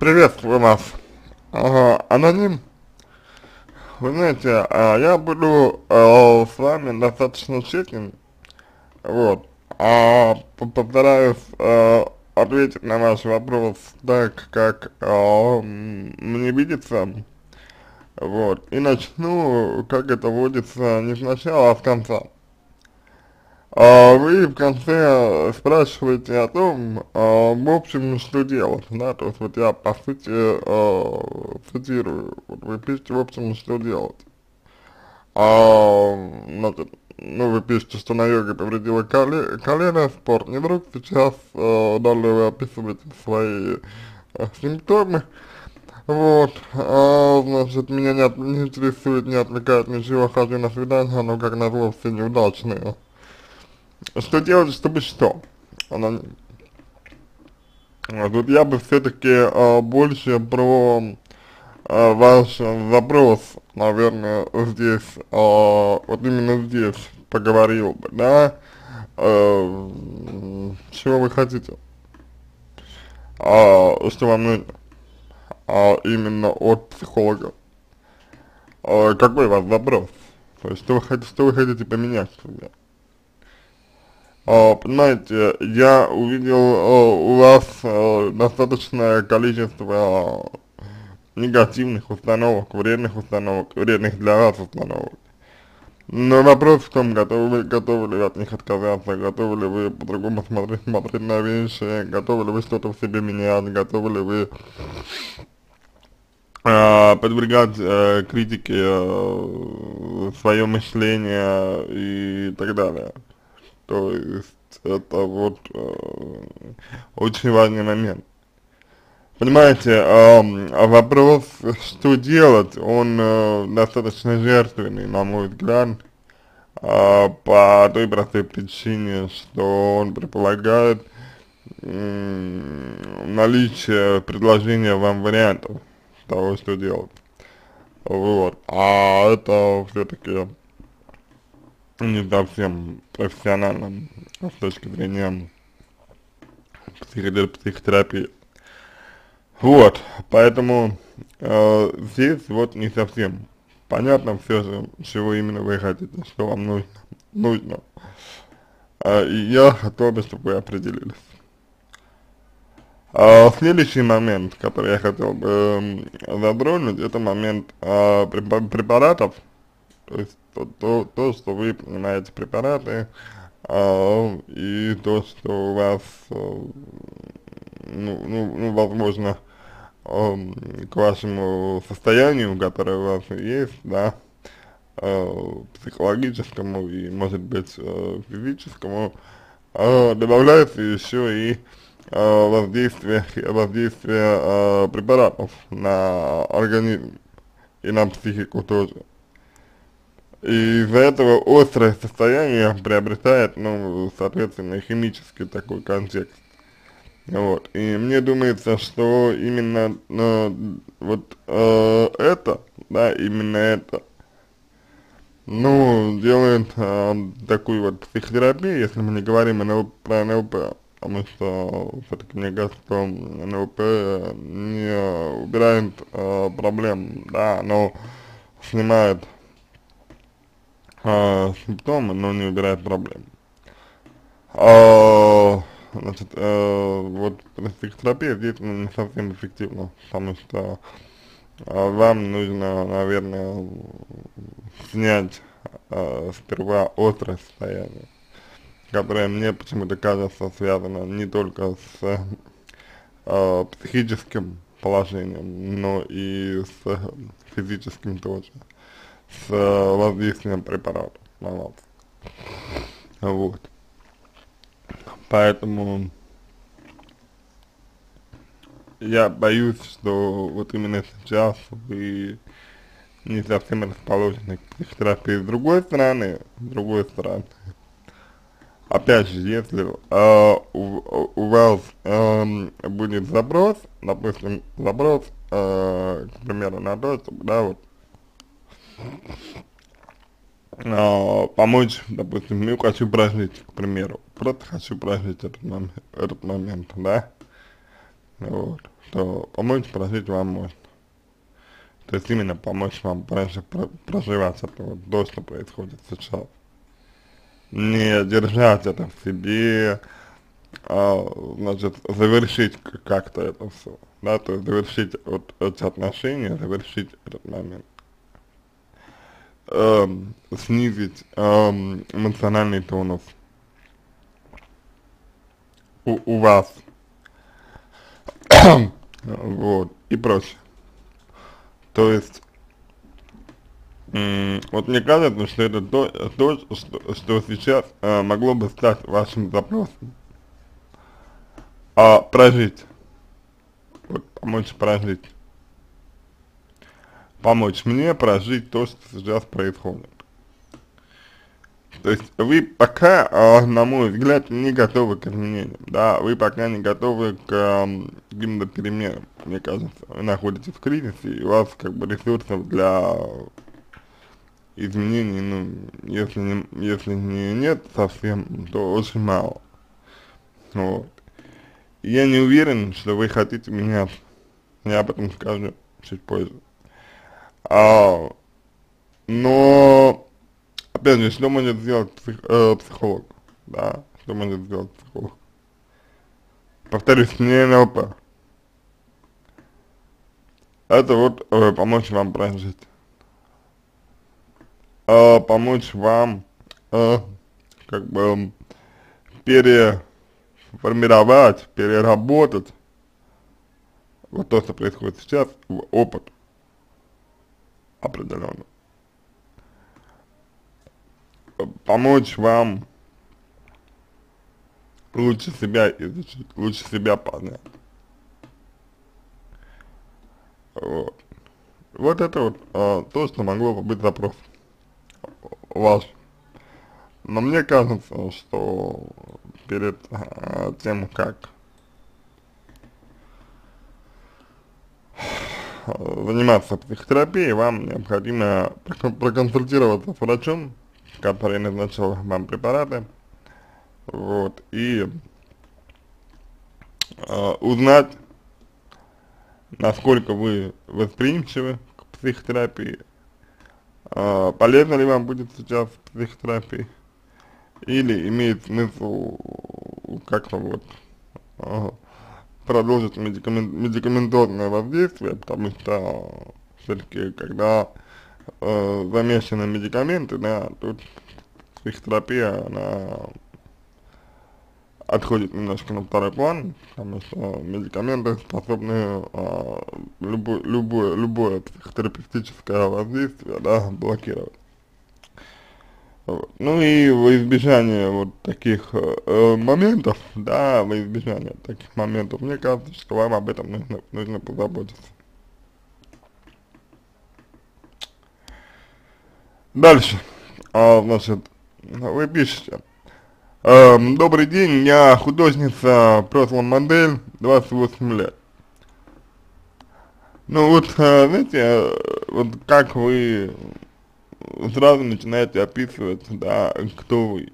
Приветствую вас. Ага, аноним. Вы знаете, а, я буду а, с вами достаточно честен, вот, а постараюсь а, ответить на ваш вопрос так, как а, мне видится, вот, и начну, как это водится, не сначала, а с конца. А вы в конце спрашиваете о том, а, в общем, что делать, да, то есть вот я, по сути, а, цитирую, вот вы пишете, в общем, что делать. А, значит, ну, вы пишете, что на йоге повредила коле колено, спорт не друг, сейчас а, далее вы описываете свои а, симптомы, вот, а, значит, меня не, от, не интересует, не отвлекает ничего, хожу на свидание, но как назло все неудачные. Что делать, чтобы что? Она... Тут я бы все-таки э, больше про э, ваш запрос, наверное, здесь, э, вот именно здесь поговорил бы, да? Э, чего вы хотите? А, что вам нужно? А, именно от психолога. А, какой у вас запрос? То есть, что вы хотите, что вы хотите поменять в себе? Понимаете, я увидел у вас достаточное количество негативных установок, вредных установок, вредных для вас установок. Но вопрос в том, готовы, вы, готовы ли от них отказаться, готовы ли вы по-другому смотреть, смотреть на вещи, готовы ли вы что-то в себе менять, готовы ли вы э, подвергать э, критике э, свое мышление и так далее. То есть это вот э, очень важный момент. Понимаете, э, вопрос, что делать, он э, достаточно жертвенный, на мой взгляд, э, по той простой причине, что он предполагает э, наличие предложения вам вариантов того, что делать. Вот. А это все-таки не совсем профессиональным с точки зрения психотерапии. Вот, поэтому э, здесь вот не совсем понятно все же, чего именно вы хотите, что вам нужно. нужно. Э, я хотел чтобы вы определились. А, следующий момент, который я хотел бы затронуть, это момент э, препаратов, то есть то, то, то что вы принимаете препараты, а, и то, что у вас, а, ну, ну, ну, возможно, а, к вашему состоянию, которое у вас есть, да, а, психологическому и, может быть, а, физическому, а, добавляется еще и а, воздействие, воздействие а, препаратов на организм и на психику тоже. И из-за этого острое состояние приобретает, ну, соответственно, химический такой контекст. Вот. И мне думается, что именно э, вот э, это, да, именно это, ну, делает э, такую вот психотерапию, если мы не говорим НЛП, про НЛП, потому что все-таки мне кажется, что НЛП не убирает э, проблем, да, но снимает а, симптомы, но не убирает проблем. А, значит, а, вот психотерапия здесь ну, не совсем эффективна, потому что а, вам нужно, наверное, снять а, сперва острое состояние, которое мне почему-то кажется связано не только с а, психическим положением, но и с физическим тоже с э, воздействием препаратов на вас. Вот. Поэтому я боюсь, что вот именно сейчас вы не совсем расположены к психотерапии. С другой стороны, с другой стороны, опять же, если э, у, у вас э, будет запрос, допустим, запрос, э, к примеру, на то, чтобы, да, вот, э, помочь, допустим, ну, хочу прожить, к примеру, просто хочу прожить этот момент, этот момент, да, вот, то помочь прожить вам можно. То есть именно помочь вам раньше проживать это вот то, что происходит сейчас. Не держать это в себе, а, значит, завершить как-то это все, да, то есть завершить вот эти отношения, завершить этот момент. Эм, снизить эм, эмоциональный тонус у, у вас, вот, и прочее. То есть, вот мне кажется, что это то, то что, что сейчас э, могло бы стать вашим запросом. А прожить, вот помочь прожить. Помочь мне прожить то, что сейчас происходит. То есть вы пока, э, на мой взгляд, не готовы к изменениям, да, вы пока не готовы к э, каким-то переменам, мне кажется. Вы находитесь в кризисе, и у вас как бы ресурсов для изменений, ну, если не, если не нет совсем, то очень мало. Вот. я не уверен, что вы хотите меняться. Я об этом скажу чуть позже. А, но опять же, что может сделать псих, э, психолог, да, что может сделать психолог. Повторюсь, не НЛП. Это вот э, помочь вам прожить. Э, помочь вам, э, как бы, переформировать, переработать вот то, что происходит сейчас, в опыт определенно помочь вам лучше себя изучить, лучше себя понять. Вот. Вот это вот а, то, что могло бы быть запрос ваш. Но мне кажется, что перед а, тем, как заниматься психотерапией, вам необходимо проконсультироваться с врачом, который назначил вам препараты, вот, и э, узнать, насколько вы восприимчивы к психотерапии, э, полезно ли вам будет сейчас психотерапия, или имеет смысл как-то вот э, продолжить медикамент, медикаментозное воздействие, потому что все-таки когда э, замешаны медикаменты, да, тут психотерапия, она отходит немножко на второй план, потому что медикаменты способны э, любое, любое, любое психотерапевтическое воздействие, да, блокировать. Ну и во избежание вот таких э, моментов, да, во избежание таких моментов, мне кажется, что вам об этом нужно, нужно позаботиться. Дальше, а, значит, вы пишете. Эм, Добрый день, я художница, прошлая модель, 28 лет. Ну вот, э, знаете, вот как вы сразу начинаете описывать, да, кто вы.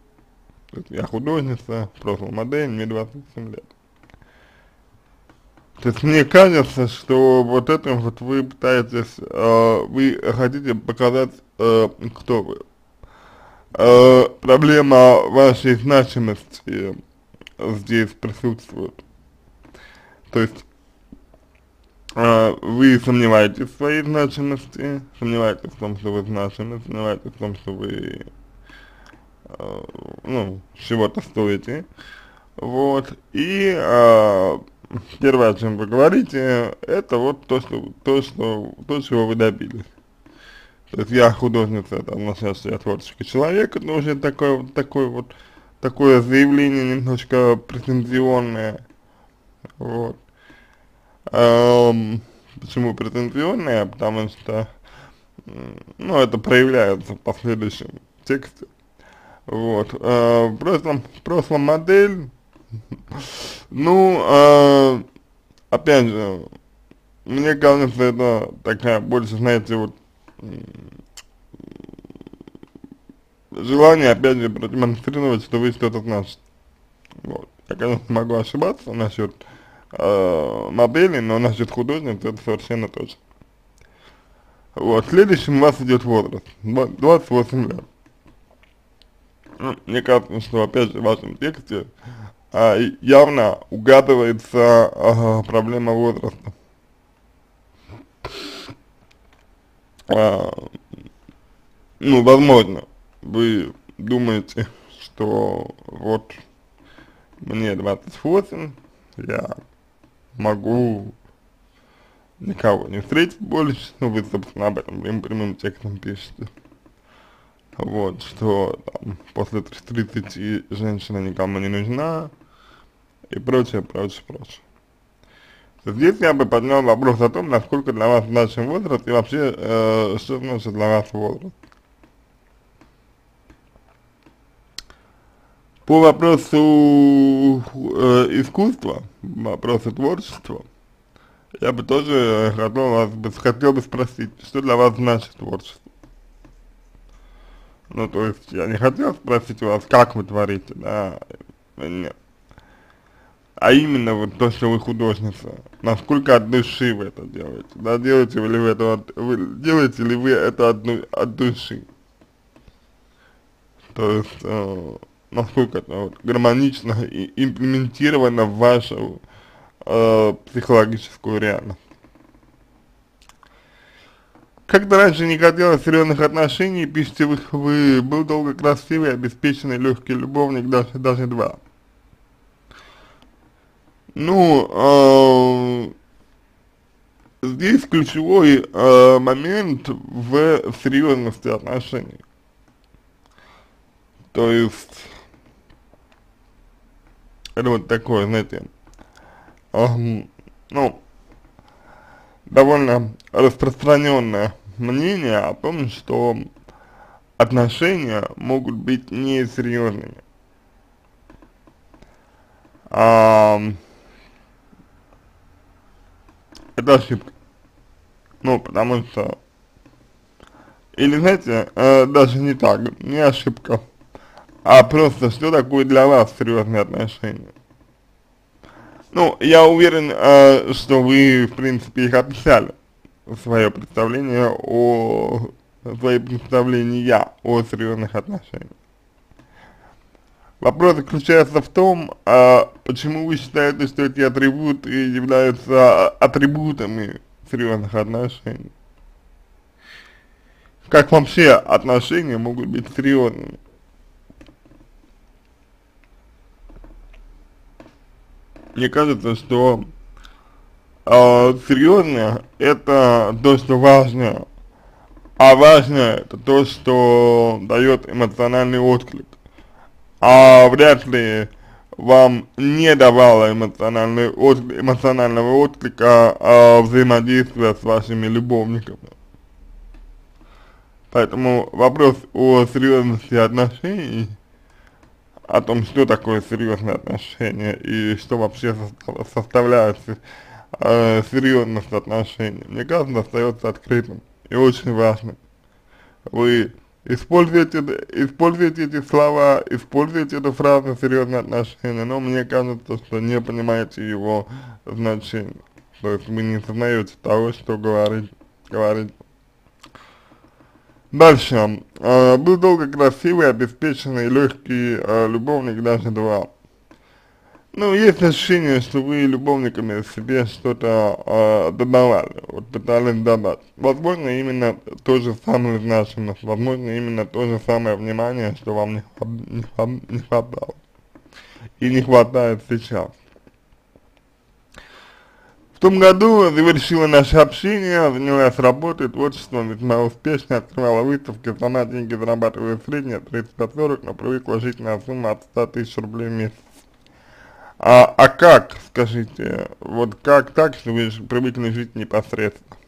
Я художница, прошлая модель, мне 27 лет. То есть мне кажется, что вот этим вот вы пытаетесь, э, вы хотите показать, э, кто вы. Э, проблема вашей значимости здесь присутствует. То есть вы сомневаетесь в своей значимости, сомневаетесь в том, что вы значимы, сомневаетесь в том, что вы э, ну, чего-то стоите. Вот. И э, первое, о чем вы говорите, это вот то, что, то, что, то, чего вы добились. То есть я художница, это означает, что я творческий человек, это уже такое, такое вот, такое заявление немножко претензионное, вот. Эм, почему претензионное? Потому что, ну, это проявляется в последующем тексте. Вот. Э, в прошлом, в прошлом модель ну, э, опять же, мне кажется, это такая больше, знаете, вот желание, опять же, продемонстрировать, что вы что-то значите. Вот. Я, конечно, могу ошибаться насчет э, модели, но насчет художницы это совершенно точно. Вот, следующим у вас идет возраст, 28 лет. Ну, мне кажется, что опять же в вашем тексте а, явно угадывается а, проблема возраста. А, ну, возможно, вы думаете, что вот мне 28, я могу никого не встретить больше, ну вы, собственно, об этом прям, прямым текстом пишете. Вот, что там, после 30 женщина никому не нужна и прочее, прочее, прочее. Здесь я бы поднял вопрос о том, насколько для вас значим возраст и вообще, э, что значит для вас возраст. По вопросу э, искусства, вопросу творчества, я бы тоже хотел, вас, хотел бы спросить, что для вас значит творчество? Ну, то есть, я не хотел спросить у вас, как вы творите, да, нет. А именно вот то, что вы художница, насколько от души вы это делаете, да, делаете ли вы это от, вы, делаете ли вы это от, от души? То есть, э, насколько это вот, гармонично и имплементировано в вашу э, психологическую реальность. Как-то раньше не хотелось серьезных отношений, пишите вы, вы был долго красивый, обеспеченный, легкий любовник, даже, даже два. Ну, э, здесь ключевой э, момент в серьезности отношений. То есть, это вот такое, знаете, ну, довольно распространенное мнение о том, что отношения могут быть несерьезными. А, это ошибка. Ну, потому что, или знаете, э, даже не так, не ошибка а просто что такое для вас серьезные отношения. Ну, я уверен, э, что вы, в принципе, их описали, свое представление о, свои представления о серьезных отношениях. Вопрос заключается в том, а почему вы считаете, что эти атрибуты являются атрибутами серьезных отношений? Как вообще отношения могут быть серьезными? Мне кажется, что э, серьезно это то, что важно, а важно это то, что дает эмоциональный отклик, а вряд ли вам не давало эмоциональный от, эмоционального отклика а, взаимодействия с вашими любовниками. Поэтому вопрос о серьезности отношений о том, что такое серьезные отношения и что вообще составляет э, серьезность отношений, мне кажется, остается открытым и очень важным. Вы используете, используете эти слова, используете эту фразу серьезные отношения, но мне кажется, что не понимаете его значение. То есть вы не сознаете того, что говорить, говорить Дальше. Э, был долго красивый, обеспеченный, легкий э, любовник, даже два. Ну, есть ощущение, что вы любовниками себе что-то э, додавали, вот пытались додать. Возможно, именно то же самое значимость, возможно, именно то же самое внимание, что вам не, не, не хватало. И не хватает сейчас. В том году завершила наше общение, занялась работой, творчеством весьма успешно, открывала выставки, сама деньги зарабатываю средние, 30-40, но привыкла жить на сумму от 100 тысяч рублей в месяц. А, а как, скажите, вот как так, что вы привыкли жить непосредственно?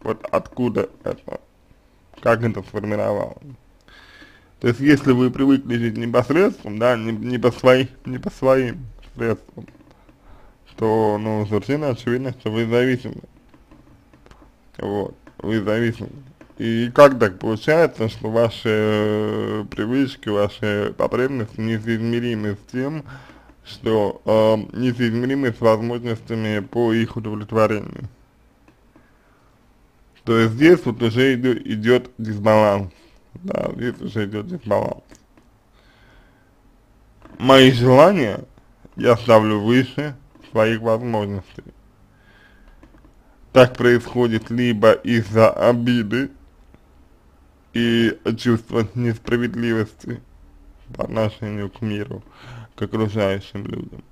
Вот откуда это, как это сформировалось? То есть, если вы привыкли жить непосредственно, да, не, не по своим, не по своим средствам, то, ну, совершенно очевидно, что вы зависимы. Вот, вы зависимы. И как так получается, что ваши э, привычки, ваши потребности несоизмеримы с тем, что э, несоизмеримы с возможностями по их удовлетворению. То есть здесь вот уже идет, идет дисбаланс, да, здесь уже идет дисбаланс. Мои желания я ставлю выше своих возможностей. Так происходит либо из-за обиды и чувства несправедливости по отношению к миру, к окружающим людям.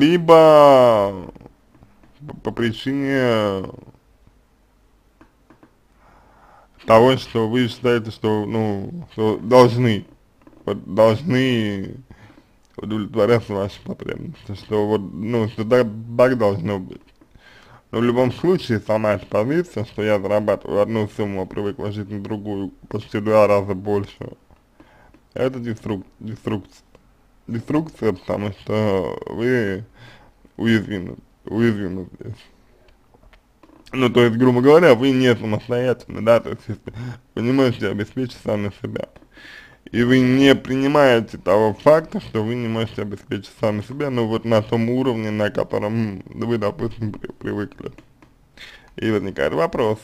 Либо по причине того, что вы считаете, что, ну, что должны, должны удовлетворяться ваши потребности, что вот, ну, что так, так должно быть. Но в любом случае, сама эта позиция, что я зарабатываю одну сумму, а привык вложить на другую почти два раза больше, это деструк, деструкция. Деструкция, потому что вы уязвимы, уязвимы здесь. Ну, то есть, грубо говоря, вы не самостоятельны, да, то есть, вы не можете обеспечить сами себя. И вы не принимаете того факта, что вы не можете обеспечить сами себя, ну, вот на том уровне, на котором вы, допустим, при, привыкли. И возникает вопрос,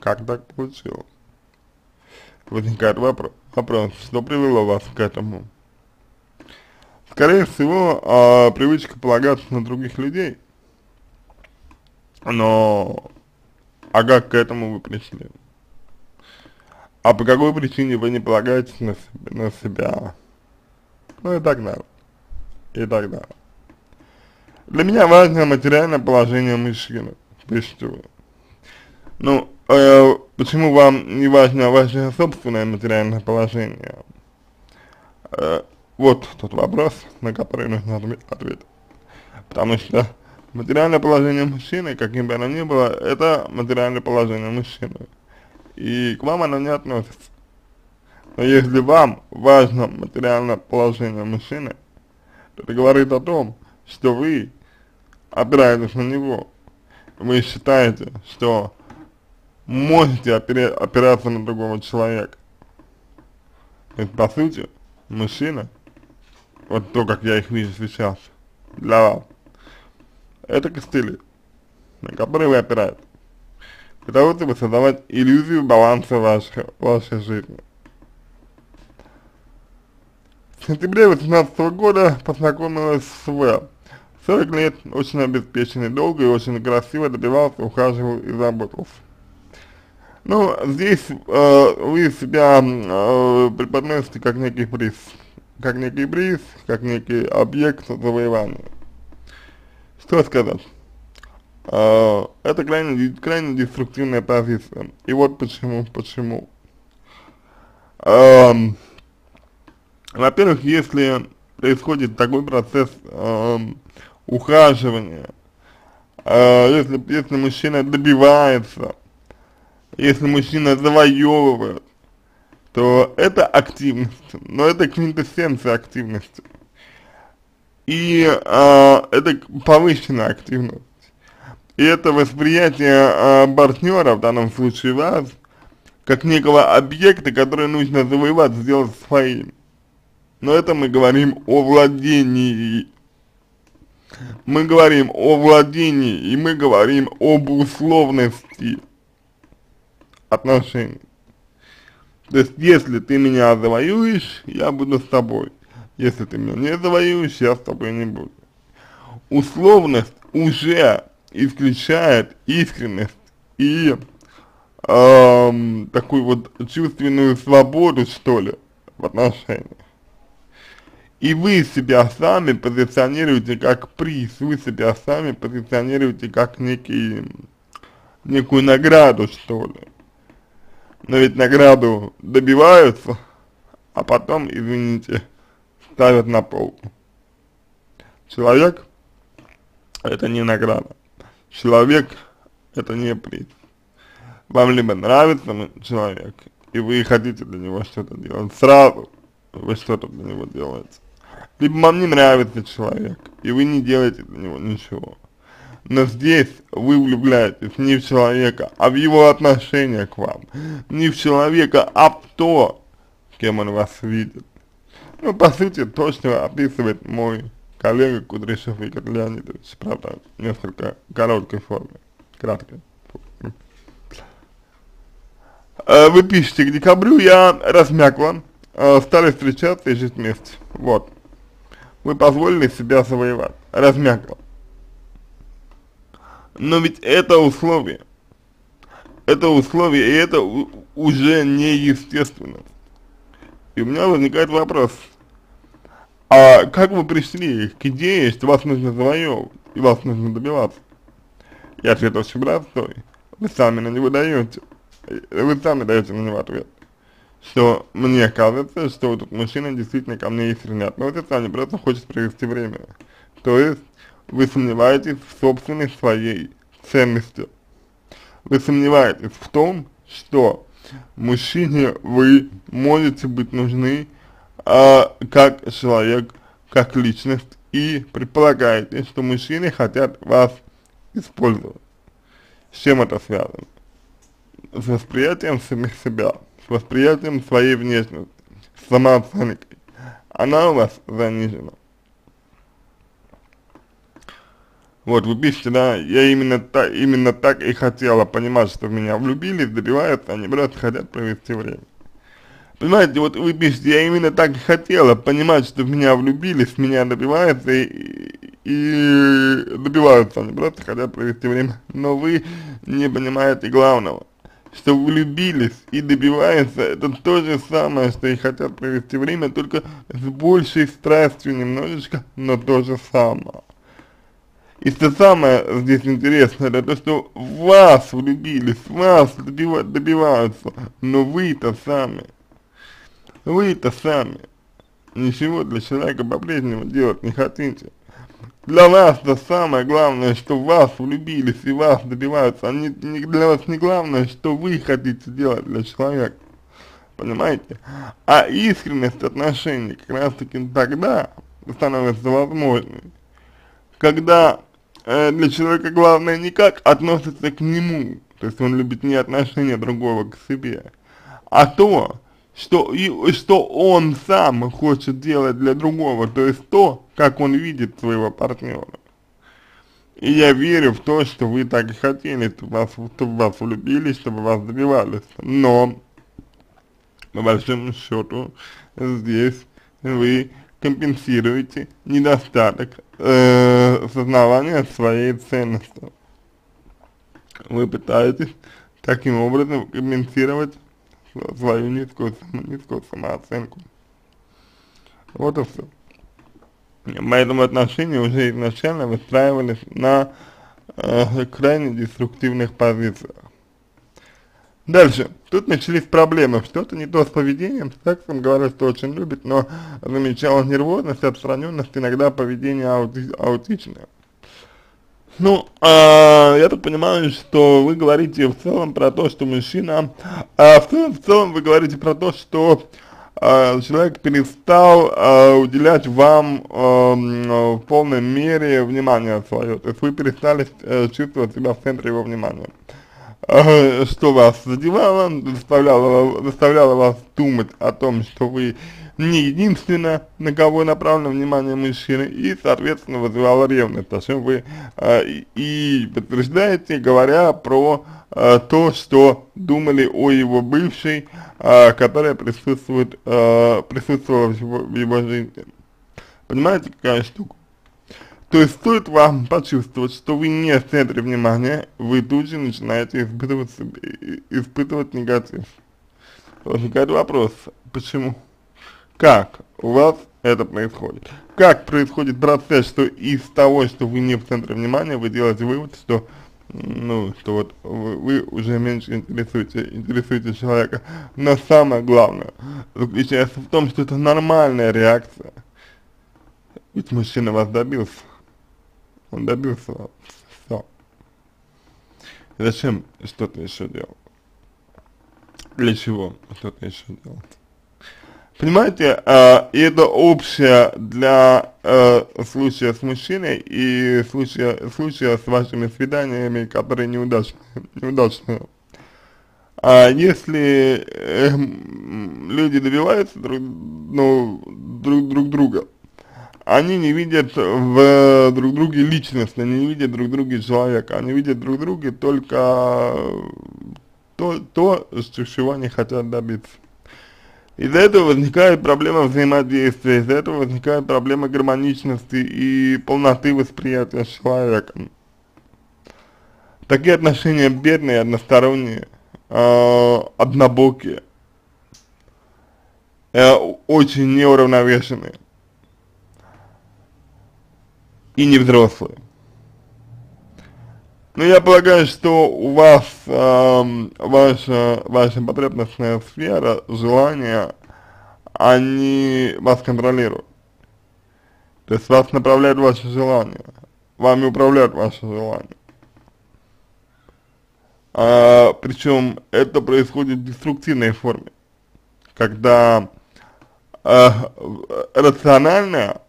как так получилось? Возникает вопрос, вопрос, что привело вас к этому? Скорее всего, э, привычка полагаться на других людей, но, а как к этому вы пришли? А по какой причине вы не полагаетесь на, на себя? Ну и так далее. И так далее. Для меня важно материальное положение мужчины, пишите вы. Ну, э, почему вам не важно ваше собственное материальное положение? Э, вот тот вопрос, на который нужно ответить. Потому что Материальное положение мужчины, каким бы оно ни было, это материальное положение мужчины. И к вам оно не относится. Но если вам важно материальное положение мужчины, то это говорит о том, что вы опираетесь на него. Вы считаете, что можете опира опираться на другого человека. То есть, по сути, мужчина, вот то, как я их вижу сейчас, для вас, это костыли, на которые вы опираетесь, для того, чтобы создавать иллюзию баланса вашей, вашей жизни. В сентябре 2018 года познакомилась с В. 40 лет, очень обеспеченный, долго и очень красиво добивался, ухаживал и заботился. Ну, здесь э, вы себя э, преподносите как некий приз, как некий приз, как некий объект завоевания. Что сказать? А, это крайне, крайне деструктивная позиция. И вот почему, почему. Во-первых, если происходит такой процесс ухаживания, а, если, если мужчина добивается, если мужчина завоевывает, то это активность, но это квинтэссенция активности и э, это повышенная активность. И это восприятие э, партнера, в данном случае вас, как некого объекта, который нужно завоевать, сделать своим. Но это мы говорим о владении. Мы говорим о владении, и мы говорим об условности отношений. То есть, если ты меня завоюешь, я буду с тобой. Если ты меня не завоюешь, я с тобой не буду. Условность уже исключает искренность и эм, такую вот чувственную свободу, что ли, в отношениях. И вы себя сами позиционируете как приз, вы себя сами позиционируете как некий, некую награду, что ли. Но ведь награду добиваются, а потом, извините, ставят на полку. Человек – это не награда. Человек – это не приз. Вам либо нравится человек, и вы хотите для него что-то делать, сразу вы что-то для него делаете. Либо вам не нравится человек, и вы не делаете для него ничего. Но здесь вы влюбляетесь не в человека, а в его отношение к вам. Не в человека, а в то, кем он вас видит. Ну, по сути, то, что описывает мой коллега Кудряшев Игорь Леонидович, правда, несколько короткой форме, краткой. Э, вы пишете, к декабрю я размякла, э, стали встречаться и жить вместе, вот. Вы позволили себя завоевать, размякла. Но ведь это условие, это условие, и это уже неестественно. И у меня возникает вопрос, а как вы пришли к идее, что вас нужно завоевывать, и вас нужно добиваться? И ответ очень простой, вы сами на него даете, вы сами даете на него ответ. Что мне кажется, что этот мужчина действительно ко мне искренне относится, а не просто хочет провести время. То есть, вы сомневаетесь в собственной своей ценности. Вы сомневаетесь в том, что мужчине вы можете быть нужны а, как человек, как личность, и предполагаете, что мужчины хотят вас использовать. С чем это связано? С восприятием самих себя, с восприятием своей внешности, с самооценкой. Она у вас занижена. Вот, вы пишете, да, я именно так, именно так и хотела понимать, что в меня влюбились, добиваются, они просто хотят провести время. Понимаете, вот вы пишете, я именно так и хотела понимать, что в меня влюбились, меня добиваются и, и добиваются, они просто хотят провести время. Но вы не понимаете главного, что влюбились и добиваются, это то же самое, что и хотят провести время, только с большей страстью немножечко, но то же самое. И что самое здесь интересное, это то, что вас влюбились, вас добиваются, но вы-то сами, вы-то сами ничего для человека по-прежнему делать не хотите. Для вас-то самое главное, что вас влюбились и вас добиваются, а не, для вас не главное, что вы хотите делать для человека. Понимаете? А искренность отношений как раз таки тогда становится возможной, когда э, для человека главное не как относится к нему, то есть он любит не отношение другого к себе, а то, что, и, что он сам хочет делать для другого, то есть то, как он видит своего партнера. И я верю в то, что вы так и хотели, чтобы вас, чтобы вас влюбились, чтобы вас добивались. Но, по большому счету, здесь вы компенсируете недостаток э, сознавания своей ценности. Вы пытаетесь таким образом компенсировать свою низкую, низкую самооценку. Вот и все. Поэтому отношения уже изначально выстраивались на э, крайне деструктивных позициях. Дальше. Тут начались проблемы. Что-то не то с поведением. С сексом говорят, что очень любит, но замечала нервозность, отстраненность, иногда поведение аути аутичное. Ну, э, я так понимаю, что вы говорите в целом про то, что мужчина, э, в, целом, в целом вы говорите про то, что э, человек перестал э, уделять вам э, в полной мере внимание свое, то есть вы перестали э, чувствовать себя в центре его внимания. Что вас задевало, заставляло, заставляло вас думать о том, что вы не единственная, на кого направлено внимание мужчины, и, соответственно, вызывало ревность, о чем вы э, и подтверждаете, говоря про э, то, что думали о его бывшей, э, которая присутствует, э, присутствовала в его, в его жизни. Понимаете, какая штука? То есть стоит вам почувствовать, что вы не в центре внимания, вы тут же начинаете испытывать, испытывать негатив. Возникает вопрос, почему? Как у вас это происходит? Как происходит процесс, что из того, что вы не в центре внимания, вы делаете вывод, что ну, что вот вы, вы уже меньше интересуете, интересуете человека. Но самое главное заключается в том, что это нормальная реакция. Ведь мужчина вас добился он добился, все. Зачем что-то еще делать? Для чего что-то еще делать? Понимаете, э, это общее для э, случая с мужчиной и случая, случая с вашими свиданиями, которые неудачные. неудачные. А если э, люди добиваются друг, ну, друг, друг друга, они не видят в друг друге личность, они не видят друг друга человека, они видят друг друга только то, то, чего они хотят добиться. Из-за этого возникает проблема взаимодействия, из-за этого возникает проблема гармоничности и полноты восприятия человека. Такие отношения бедные, односторонние, э, однобокие, э, очень неуравновешенные и невзрослые. Но я полагаю, что у вас э, ваша, ваша потребностная сфера, желания, они вас контролируют. То есть вас направляют ваши желания, вами управляют ваши желания. А, причем это происходит в деструктивной форме, когда э, рационально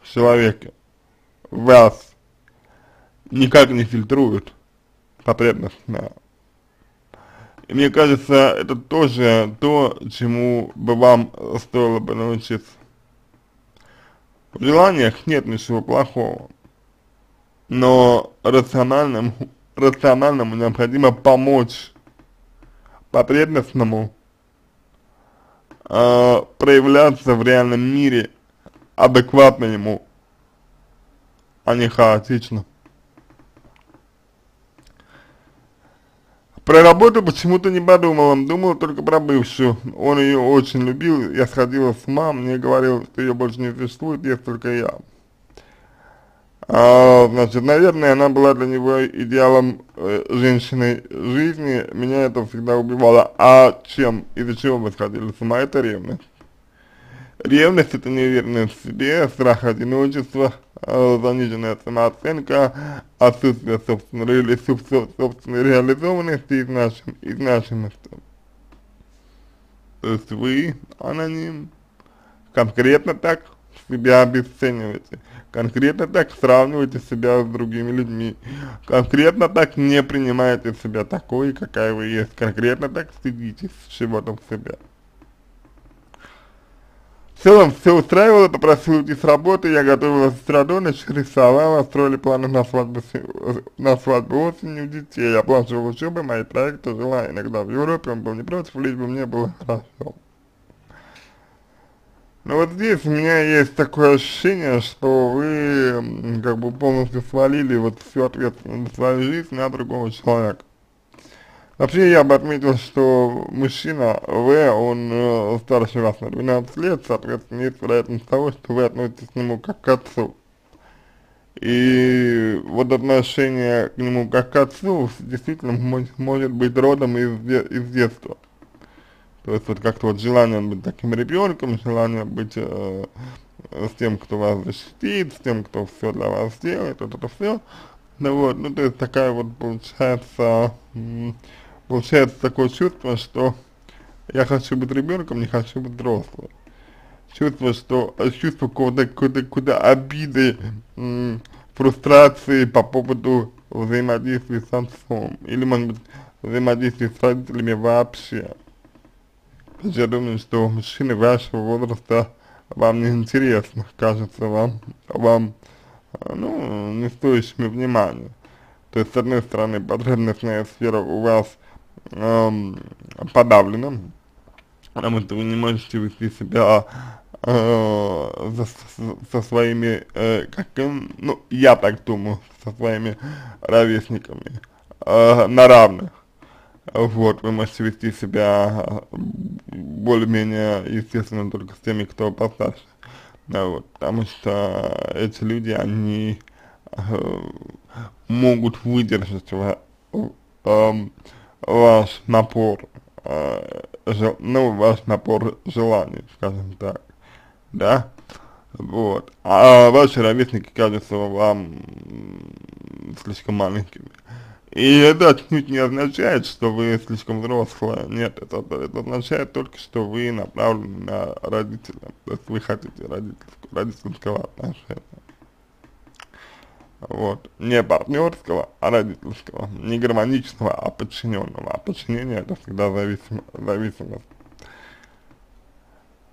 в человеке вас никак не фильтруют потребностно. И мне кажется, это тоже то, чему бы вам стоило бы научиться. В желаниях нет ничего плохого, но рациональному, рациональному необходимо помочь потребностному э, проявляться в реальном мире адекватно ему, а не хаотично. Про работу почему-то не подумал, думал только про бывшую. Он ее очень любил, я сходила с мам, мне говорил, что ее больше не существует, есть только я. А, значит, наверное, она была для него идеалом э, женщины жизни, меня это всегда убивало. А чем, из-за чего вы сходили с ума? Это ревность. Ревность это неуверенность в себе, страх одиночества, заниженная самооценка, отсутствие собственной, ре, собственной реализованности и, значим, и значимости. То есть вы, аноним, конкретно так себя обесцениваете, конкретно так сравниваете себя с другими людьми, конкретно так не принимаете себя такой, какая вы есть, конкретно так стыдитесь чего-то в себя. В целом все устраивало, попросил уйти с работы, я готовилась с до ночи, рисовала, строили планы на свадьбу, на свадьбу осенью детей, оплачивал учебы, мои проекты, жила иногда в Европе, он был не против, лишь бы мне было хорошо. Но вот здесь у меня есть такое ощущение, что вы как бы полностью свалили вот всю ответственность за свою жизнь на другого человека. Вообще я бы отметил, что мужчина, вы, он э, старше вас на 12 лет, соответственно, есть вероятность того, что вы относитесь к нему как к отцу. И вот отношение к нему как к отцу действительно может, может быть родом из, из детства. То есть вот как-то вот желание быть таким ребенком, желание быть э, с тем, кто вас защитит, с тем, кто все для вас сделает, вот это все. Ну вот, ну то есть такая вот получается получается такое чувство, что я хочу быть ребенком, не хочу быть взрослым. Чувство, что чувство какого-то какой-то какой обиды, фрустрации по поводу взаимодействия с отцом, или, может быть, взаимодействия с родителями вообще. Я думаю, что мужчины вашего возраста вам не интересно, кажется вам, вам, ну, не стоящими внимания. То есть, с одной стороны, потребностная сфера у вас эм, подавлено, потому что вы не можете вести себя э, за, со своими, э, как, ну, я так думаю, со своими ровесниками э, на равных. Вот, вы можете вести себя более-менее естественно только с теми, кто постарше. Да, вот, потому что эти люди, они э, могут выдержать э, э, ваш напор, э, ну, ваш напор желаний, скажем так, да, вот, а ваши ровесники кажутся вам слишком маленькими. И это отнюдь не означает, что вы слишком взрослая, нет, это, это означает только, что вы направлены на родителя, то есть вы хотите родительского, родительского отношения. Вот, не партнерского, а родительского, не гармоничного, а подчиненного, а подчинение это всегда зависимо, зависимость.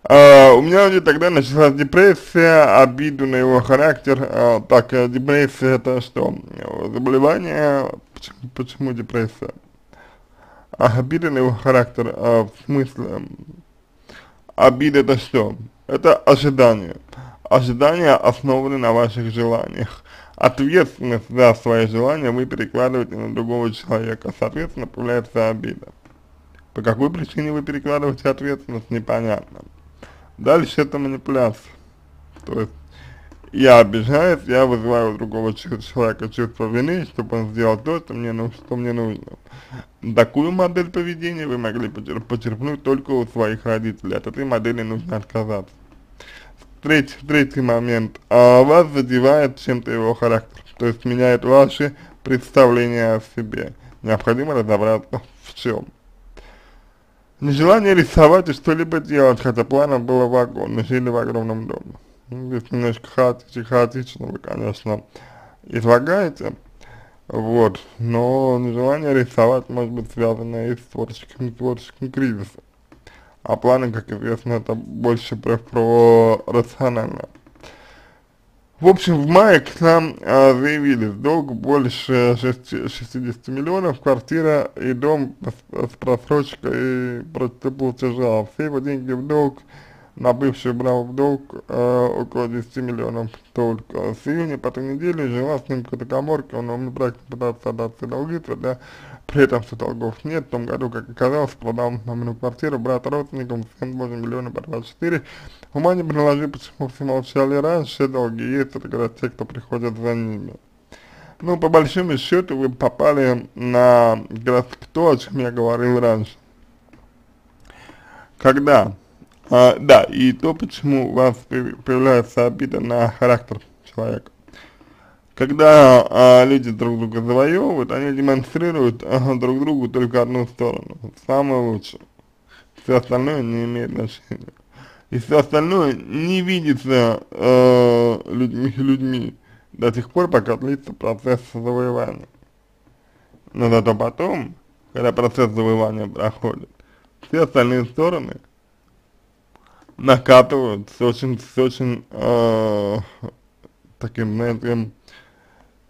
Uh, у меня уже тогда началась депрессия, обиду на его характер, uh, так, uh, депрессия это что, заболевание, почему, почему депрессия? А обида на его характер, uh, в смысле, обида это что? Это ожидание, ожидания основаны на ваших желаниях, ответственность за свои желания вы перекладываете на другого человека, соответственно появляется обида. По какой причине вы перекладываете ответственность, непонятно. Дальше это манипуляция. То есть я обижаюсь, я вызываю у другого человека чувство вины, чтобы он сделал то, что мне, ну, что мне нужно. Такую модель поведения вы могли почерпнуть только у своих родителей. От этой модели нужно отказаться. Третий, третий момент. А вас задевает чем-то его характер. То есть меняет ваши представления о себе. Необходимо разобраться в чем. Нежелание рисовать и что-либо делать, хотя планов было вагон, мы жили в огромном доме. Ну, здесь немножко хаотично, хаотично вы, конечно, излагаете, вот, но нежелание рисовать может быть связано и с творческим, творческим кризисом. А планы, как известно, это больше про, рациональное. В общем, в мае к нам а, заявили, долг больше 6, 60 миллионов, квартира и дом с, с просрочкой платежа. Все его деньги в долг, на бывший брал в долг а, около 10 миллионов только. С июня по ту неделю жила с ним какой-то коморке, он умный проект пытался отдать все долги, да, при этом все долгов нет. В том году, как оказалось, продал мамину квартиру брата родственникам, 7,8 миллионов по 24 Ума не приложи, почему все молчали раньше, долги есть, это когда те, кто приходят за ними. Ну, по большому счету, вы попали на как раз то, о чем я говорил раньше. Когда, а, да, и то, почему у вас появляется обида на характер человека. Когда а, люди друг друга завоевывают, они демонстрируют а, друг другу только одну сторону, самую лучшую. Все остальное не имеет значения и все остальное не видится э, людьми, людьми до тех пор, пока длится процесс завоевания. Но зато потом, когда процесс завоевания проходит, все остальные стороны накатывают с очень, с очень э, таким, знаете,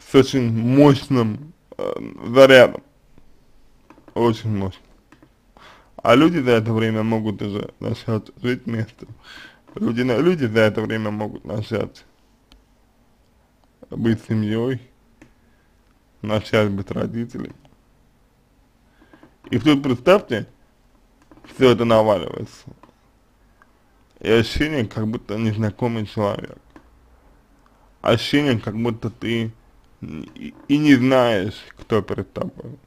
с очень мощным э, зарядом. Очень мощным. А люди за это время могут уже начать жить вместе. Люди, люди за это время могут начать быть семьей, начать быть родителями. И тут представьте, все это наваливается. И ощущение, как будто незнакомый человек. Ощущение, как будто ты и не знаешь, кто перед тобой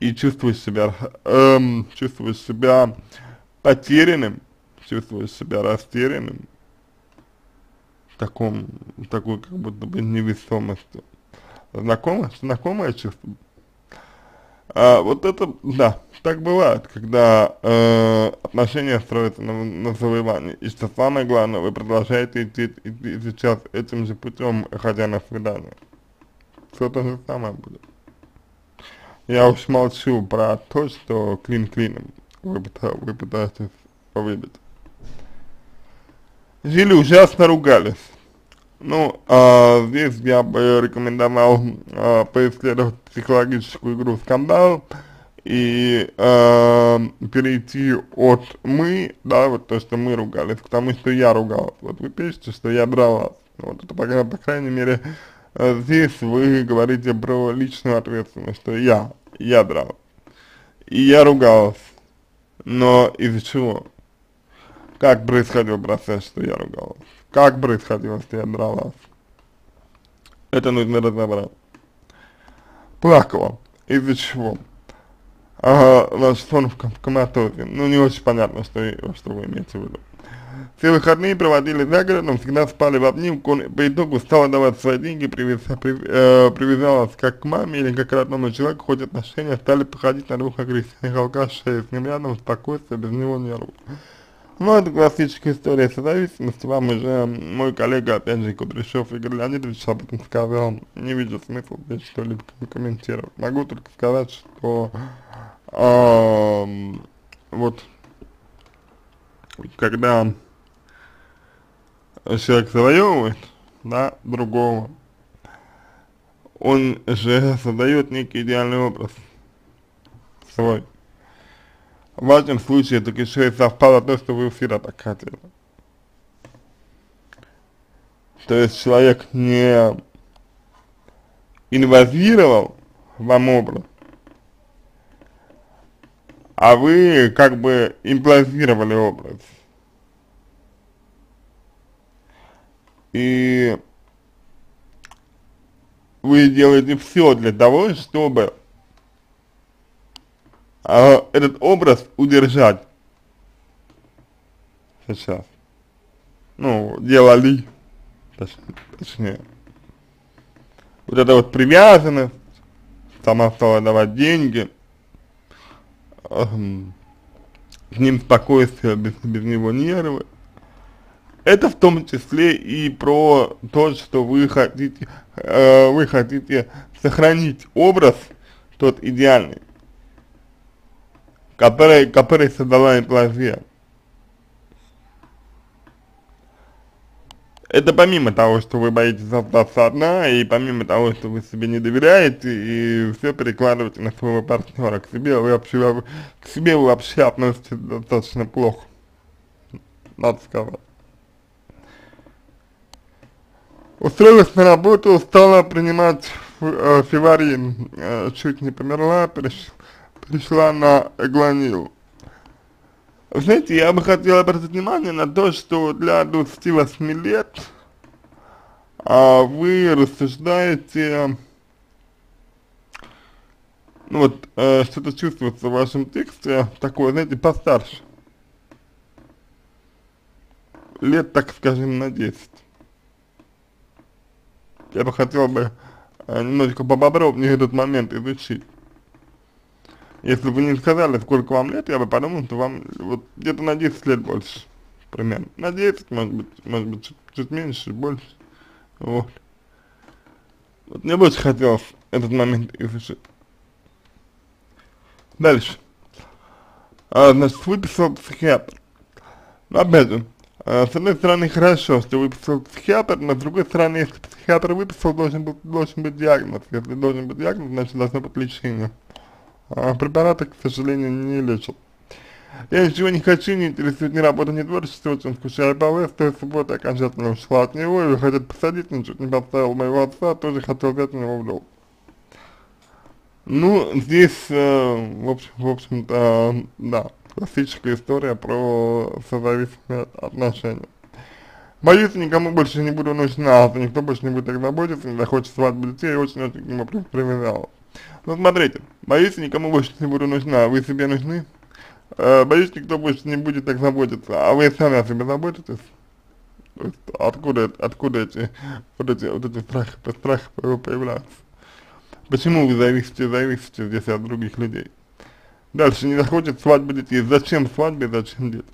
и чувствуешь себя, эм, чувствуешь себя потерянным, чувствуешь себя растерянным, в таком, такой как будто бы невесомости. Знакомое, знакомое чувство? А, вот это, да, так бывает, когда э, отношения строятся на, на завоевании. И что самое главное, вы продолжаете идти, идти сейчас этим же путем, ходя на свидание. Все то же самое будет. Я уж молчу про то, что клин клином вы, вы пытаетесь выбить. Жили ужасно ругались. Ну, а, здесь я бы рекомендовал а, поисследовать психологическую игру «Скандал» и а, перейти от «мы», да, вот то, что мы ругались, к тому, что я ругал. Вот вы пишете, что я дралась. Вот это, по, по крайней мере, здесь вы говорите про личную ответственность, что я я драл. И я ругался. Но из-за чего? Как происходил процесс, что я ругался? Как происходило, что я дралась? Это нужно разобрать. Плакала. Из-за чего? Ага, значит, он в, в коматозе. Ну, не очень понятно, что, что вы имеете в виду. Все выходные проводили за городом, всегда спали в обнимку, по итогу стала давать свои деньги, привез, при, э, привязалась как к маме или как к родному человеку, хоть отношения стали походить на двух агрессивных алкашей, с ним рядом спокойствие, без него нервы. Ну, это классическая история созависимости, вам уже мой коллега, опять же, Кудряшов Игорь Леонидович об этом сказал, не вижу смысла здесь что-либо комментировать. Могу только сказать, что э, вот когда человек завоевывает, да, другого, он же создает некий идеальный образ свой. В вашем случае так еще и совпало то, что вы всегда так хотели. То есть человек не инвазировал вам образ, а вы как бы имплантировали образ. И вы делаете все для того, чтобы а, этот образ удержать сейчас. Ну, делали, точ, точнее. Вот эта вот привязанность, сама стала давать деньги, с ним спокойствие, без, без него нервы. Это в том числе и про то, что вы хотите, э, вы хотите сохранить образ тот идеальный, который, который создала имплазия. Это помимо того, что вы боитесь остаться одна, и помимо того, что вы себе не доверяете, и все перекладываете на своего партнера. К себе вы вообще, к себе вы вообще относитесь достаточно плохо, надо сказать. Устроилась на работу, стала принимать э, фиварин, э, чуть не померла, переш, перешла на эглонил. Знаете, я бы хотел обратить внимание на то, что для 28 лет а, вы рассуждаете, ну вот, э, что-то чувствуется в вашем тексте, такое, знаете, постарше. Лет, так скажем, на 10 я бы хотел бы э, немножечко поподробнее этот момент изучить. Если бы не сказали, сколько вам лет, я бы подумал, что вам вот где-то на 10 лет больше, примерно. На 10, может быть, может быть, чуть, чуть меньше, больше. Вот. Вот мне больше хотелось этот момент изучить. Дальше. А, значит, выписал психиатр. Но опять же, а, с одной стороны, хорошо, что выписал психиатр, но с другой стороны, если психиатр выписал, должен, был, должен быть диагноз. Если должен быть диагноз, значит должно быть лечение. А препараты, к сожалению, не лечат. Я ничего не хочу, не интересует ни работа, ни творчество, очень скучаю по ВС, той субботы окончательно ушла от него, и хотят посадить, но чуть не поставил моего отца, тоже хотел взять у него в долг. Ну, здесь, э, в общем, в общем-то, да классическая история про созависимые отношения. Боюсь, никому больше не буду нужна, а никто больше не будет так заботиться, не захочет свадьбу детей, очень-очень к нему привязал. Ну, смотрите, боюсь, никому больше не буду нужна, а вы себе нужны? Э, боюсь, никто больше не будет так заботиться, а вы сами о себе заботитесь? То есть, откуда, откуда эти, вот эти, вот эти страхи, страхи появляются? Почему вы зависите, зависите здесь от других людей? Дальше не захочет свадьбы детей. Зачем свадьбы, зачем дети?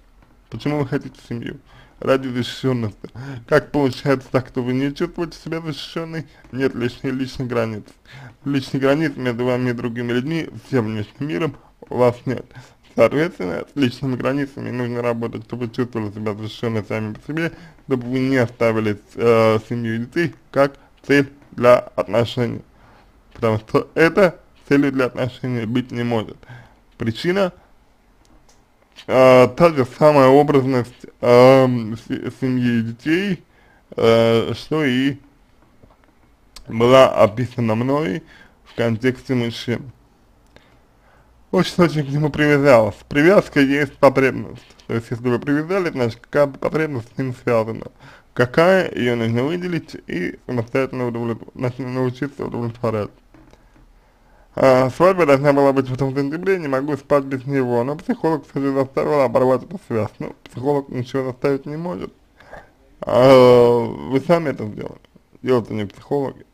Почему вы хотите семью? Ради защищенности. Как получается так, что вы не чувствуете себя защищенной? Нет лишней личной границ. Личной границ между вами и другими людьми, всем внешним миром у вас нет. Соответственно, с личными границами нужно работать, чтобы чувствовали себя защищенной сами по себе, чтобы вы не оставили э, семью и детей как цель для отношений. Потому что это целью для отношений быть не может. Причина э, та же самая образность э, семьи и детей, э, что и была описана мной в контексте мужчин. Очень-очень к нему привязалась. Привязка есть потребность. То есть, если вы привязались, значит, какая-то потребность с ним связана. Какая, ее нужно выделить и самостоятельно удовлетв... научиться удовлетворять. А, свадьба должна была быть в этом сентябре, не могу спать без него, но психолог же заставил оборвать эту связь. Ну, психолог ничего заставить не может. А, вы сами это сделали. Делают не психологи.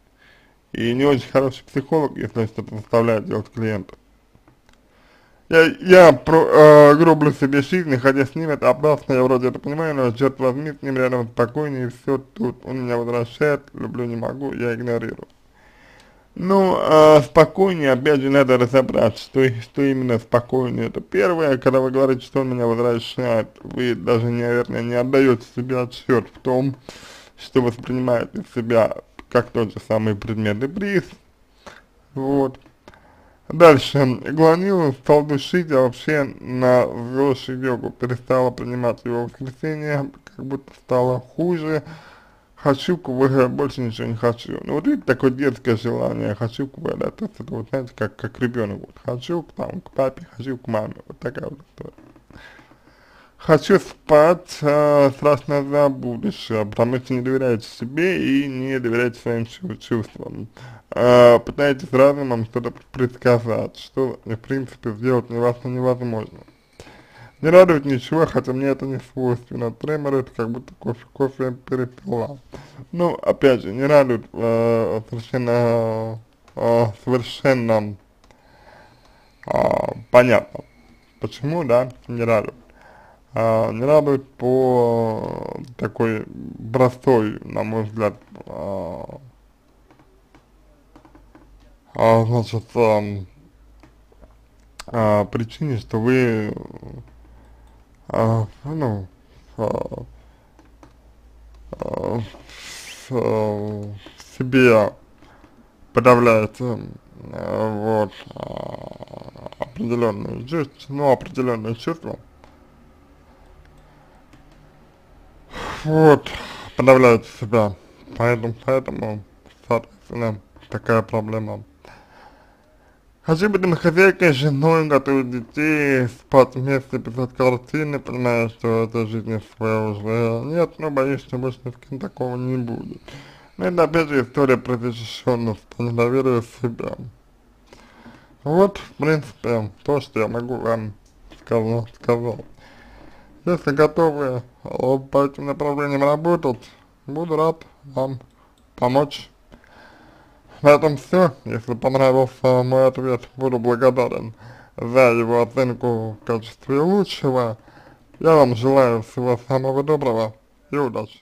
И не очень хороший психолог, если что-то заставляет делать клиента. Я, я про, э, гроблю себе жизнь, находясь с ним, это опасно, я вроде это понимаю, но черт возьми, с ним рядом спокойнее, все тут, он меня возвращает, люблю, не могу, я игнорирую. Ну, э, спокойнее, опять же, надо разобраться, что, что именно спокойнее. Это первое, когда вы говорите, что он меня возвращает, вы даже, наверное, не отдаете себе отчет в том, что воспринимаете себя как тот же самый предметный приз. Вот. Дальше. Гланил стал душить, а вообще на взрослый йогу перестала принимать его воскресенье, как будто стало хуже хочу КВГ, больше ничего не хочу. Ну вот видите, такое детское желание, хочу КВГ, да, то есть это вот, знаете, как, как ребенок, вот, хочу к, там, к папе, хочу к маме, вот такая вот история. Хочу спать, э, страшно за будущее, потому что не доверяете себе и не доверяете своим чувствам. Э, пытаетесь разумом что-то предсказать, что, в принципе, сделать невозможно. Не радует ничего, хотя мне это не свойственно. Тремор это как будто кофе, кофе перепила. Ну, опять же, не радует э, совершенно, э, совершенно э, понятно. Почему, да, не радует. Э, не радует по такой простой, на мой взгляд, э, э, значит, э, э, причине, что вы а, ну, а, а, в себе подавляете а, вот а, определенные чувства, ну определенные чувства, вот, подавляете себя, поэтому, поэтому, соответственно, такая проблема Хочу быть домохозяйкой, женой, готовить детей, спать вместе, писать картины, понимаю, что это жизнь своя уже нет, но боюсь, что больше ни с кем такого не будет. Но это опять же история про защищенность, недоверие себя. Вот, в принципе, то, что я могу вам сказать. сказать. Если готовы по этим направлениям работать, буду рад вам помочь. На этом все. Если понравился мой ответ, буду благодарен за его оценку в качестве лучшего. Я вам желаю всего самого доброго и удачи.